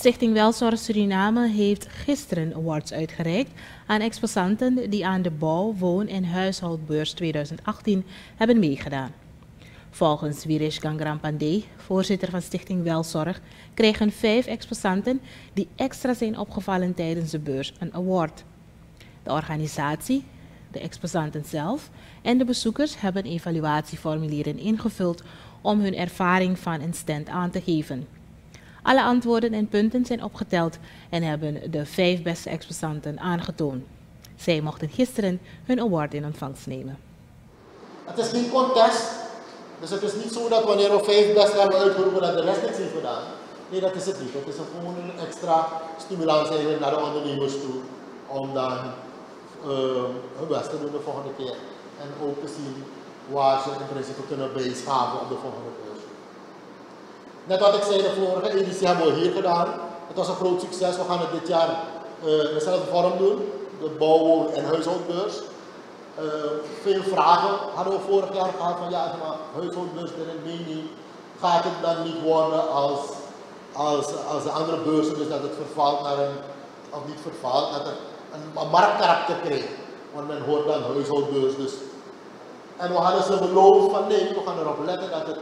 Stichting Welzorg Suriname heeft gisteren awards uitgereikt aan exposanten die aan de Bouw, Woon- en Huishoudbeurs 2018 hebben meegedaan. Volgens Wirish Gangram Pandey, voorzitter van Stichting Welzorg, kregen vijf exposanten die extra zijn opgevallen tijdens de beurs een award. De organisatie, de exposanten zelf en de bezoekers hebben evaluatieformulieren ingevuld om hun ervaring van een stand aan te geven. Alle antwoorden en punten zijn opgeteld en hebben de vijf beste exposanten aangetoond. Zij mochten gisteren hun award in ontvangst nemen. Het is geen contest, dus het is niet zo dat wanneer we vijf beste hebben uitgeroepen dat de rest niks heeft gedaan. Nee, dat is het niet. Het is gewoon een extra stimulans naar de ondernemers toe om dan uh, hun best te doen de volgende keer. En ook te zien waar ze in principe kunnen bijschaven op de volgende keer. Net wat ik zei, de vorige editie hebben we hier gedaan. Het was een groot succes. We gaan het dit jaar uh, in dezelfde vorm doen. De bouw- en huishoudbeurs. Uh, veel vragen hadden we vorig jaar gehad van ja, maar huishoudbeurs erin mini. Gaat het dan niet worden als, als, als de andere beurzen, dus dat het vervalt naar een, of niet vervalt, dat het een, een marktkarakter krijgt. Want men hoort dan huishoudbeurs. Dus. En we hadden ze beloofd van nee, we gaan erop letten dat het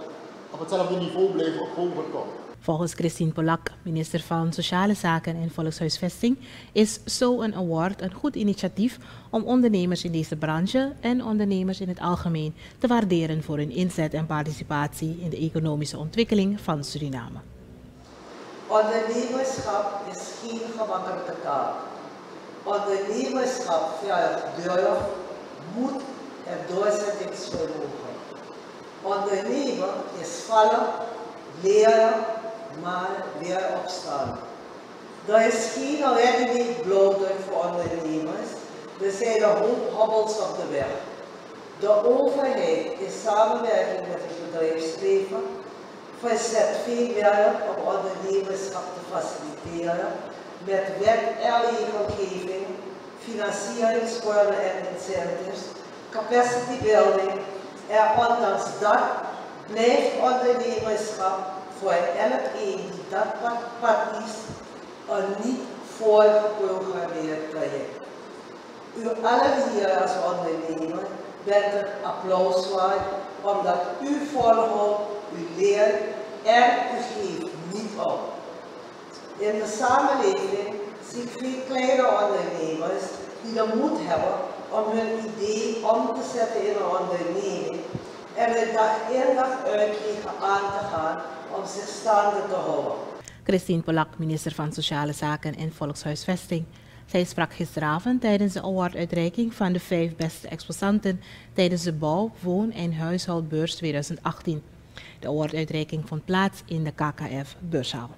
op hetzelfde niveau blijven op hoger komt. Volgens Christine Polak, minister van Sociale Zaken en Volkshuisvesting, is zo'n award een goed initiatief om ondernemers in deze branche en ondernemers in het algemeen te waarderen voor hun inzet en participatie in de economische ontwikkeling van Suriname. Ondernemerschap is geen gemakkelijke taak. Ondernemerschap vergt durf, moed en doorzettingsvermogen. Ondernemen is vallen, leren, maar weer opstaan. Er is geen ready-made bloder voor ondernemers. Er zijn een hoop hobbels op de weg. De overheid in samenwerking met het bedrijfsleven verzet veel werk om ondernemerschap te faciliteren met wet en regelgeving, financieringsvormen en incentives, capacity building en ondanks dat blijft ondernemerschap voor elkeen die dat pad kiest een niet voorgeprogrammeerd traject. U allen hier als ondernemer bent een applaus waard omdat u volhoudt, u leert en u geeft niet op. In de samenleving zie ik veel kleine ondernemers die de moed hebben om hun idee om te zetten in een onderneming en er dag in dag uit aan te gaan om zich staande te houden. Christine Polak, minister van Sociale Zaken en Volkshuisvesting. Zij sprak gisteravond tijdens de awarduitreiking van de vijf beste exposanten tijdens de Bouw, Woon- en Huishoudbeurs 2018. De awarduitreiking vond plaats in de KKF Beurszaal.